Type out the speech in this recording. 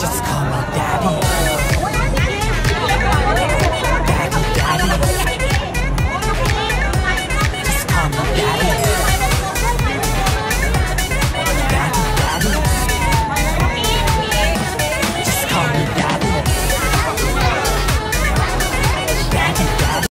Just call me daddy. Daddy, daddy. Just call me daddy.